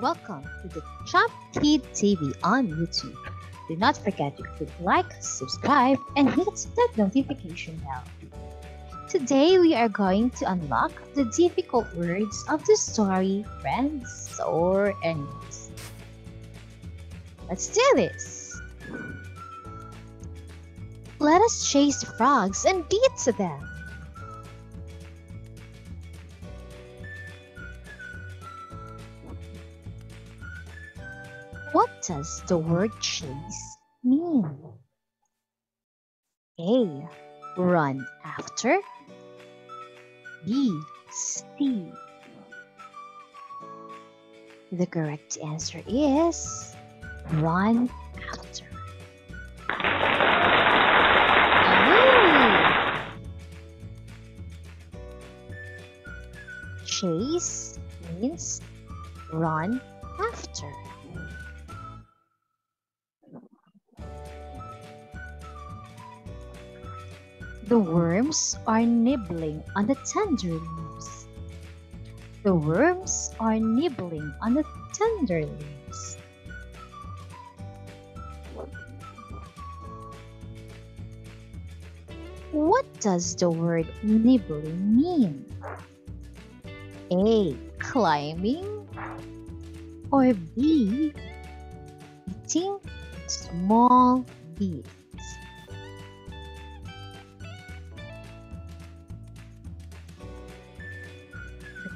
Welcome to the Champ Kid TV on YouTube. Do not forget to click like, subscribe, and hit that notification bell. Today we are going to unlock the difficult words of the story Friends or Enemies. Let's do this! Let us chase frogs and beat to them. What does the word chase mean? A. Run after. B. See. The correct answer is run after. Chase means run after. The worms are nibbling on the tender leaves. The worms are nibbling on the tender leaves. What does the word nibbling mean? A. Climbing or B. Eating small bits.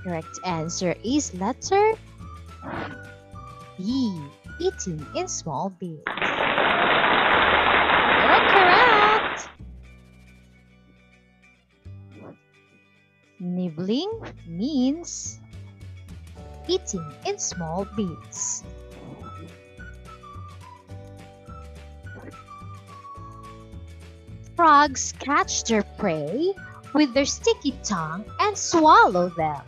Correct answer is letter B. Eating in small bits. You're correct. Nibbling means eating in small bits. Frogs catch their prey with their sticky tongue and swallow them.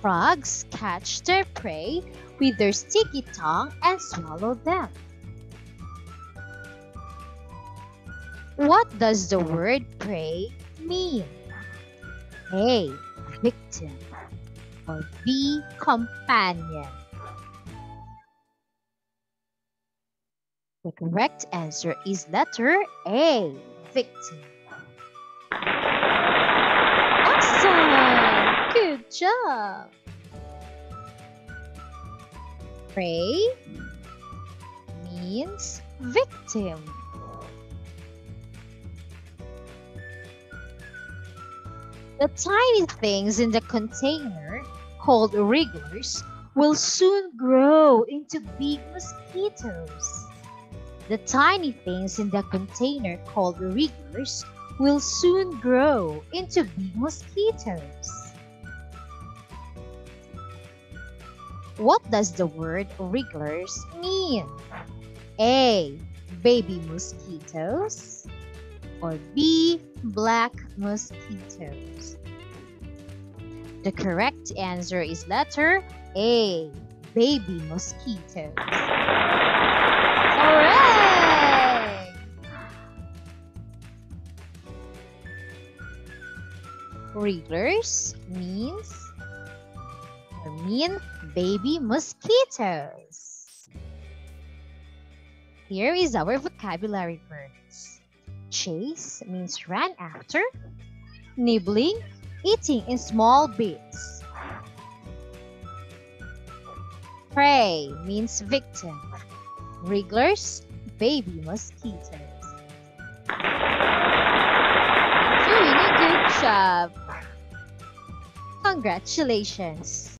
Frogs catch their prey with their sticky tongue and swallow them. What does the word prey mean? A. Victim or B. Companion. The correct answer is letter A. Victim. Good job! Prey means victim. The tiny things in the container, called wrigglers, will soon grow into big mosquitoes. The tiny things in the container, called wrigglers, will soon grow into big mosquitoes. What does the word wrigglers mean? A. Baby mosquitoes or B. Black mosquitoes. The correct answer is letter A. Baby mosquitoes. Hooray! Wrigglers means mean baby mosquitoes. Here is our vocabulary words. Chase means run after. Nibbling, eating in small bits. Prey means victim. Wrigglers, baby mosquitoes. Doing a good job. Congratulations.